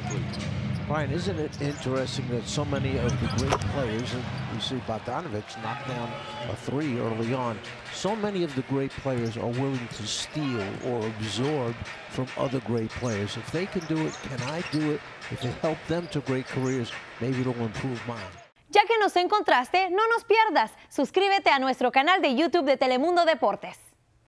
correctly. Brian, isn't it interesting that so many of the great players, and you see Bogdanovich knock down a three early on, so many of the great players are willing to steal or absorb from other great players. If they can do it, can I do it? If it helped them to great careers, maybe it'll improve mine. Ya que nos encontraste, no nos pierdas. Suscríbete a nuestro canal de YouTube de Telemundo Deportes.